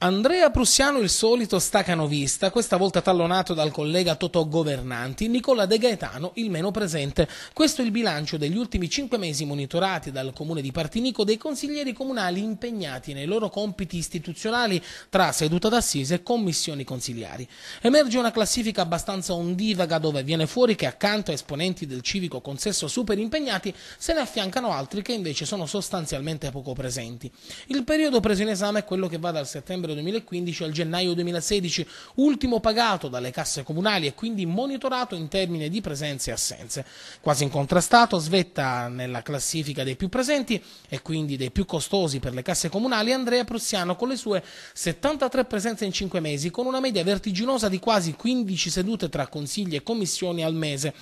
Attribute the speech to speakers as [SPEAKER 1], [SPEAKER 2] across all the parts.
[SPEAKER 1] Andrea Prussiano il solito stacanovista, questa volta tallonato dal collega Totò Governanti, Nicola De Gaetano il meno presente. Questo è il bilancio degli ultimi cinque mesi monitorati dal comune di Partinico dei consiglieri comunali impegnati nei loro compiti istituzionali tra seduta d'assise e commissioni consigliari. Emerge una classifica abbastanza ondivaga dove viene fuori che accanto a esponenti del civico consesso super impegnati se ne affiancano altri che invece sono sostanzialmente poco presenti. Il periodo preso in esame è quello che va dal settembre settembre 2015 al gennaio 2016, ultimo pagato dalle casse comunali e quindi monitorato in termini di presenze e assenze. Quasi incontrastato, svetta nella classifica dei più presenti e quindi dei più costosi per le casse comunali Andrea Prussiano con le sue 73 presenze in 5 mesi, con una media vertiginosa di quasi 15 sedute tra consigli e commissioni al mese.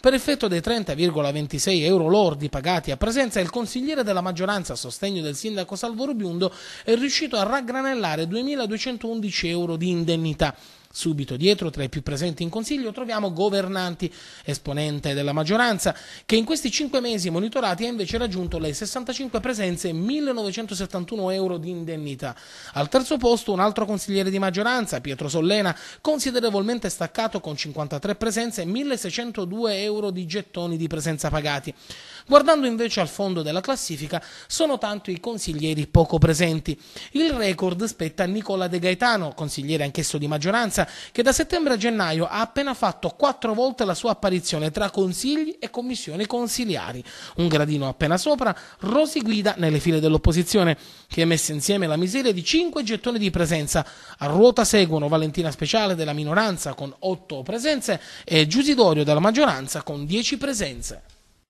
[SPEAKER 1] Per effetto dei 30,26 euro lordi pagati a presenza, il consigliere della maggioranza a sostegno del sindaco Salvo Rubiundo è riuscito a raggranellare 2.211 euro di indennità. Subito dietro, tra i più presenti in consiglio, troviamo Governanti, esponente della maggioranza, che in questi cinque mesi monitorati ha invece raggiunto le 65 presenze e 1.971 euro di indennità. Al terzo posto un altro consigliere di maggioranza, Pietro Sollena, considerevolmente staccato con 53 presenze e 1.602 euro di gettoni di presenza pagati. Guardando invece al fondo della classifica, sono tanto i consiglieri poco presenti. Il record spetta a Nicola De Gaetano, consigliere anch'esso di maggioranza, che da settembre a gennaio ha appena fatto quattro volte la sua apparizione tra consigli e commissioni consiliari. Un gradino appena sopra, Rosi Guida nelle file dell'opposizione, che ha messo insieme la miseria di cinque gettoni di presenza. A ruota seguono Valentina Speciale della minoranza con otto presenze e Giusidorio della maggioranza con dieci presenze.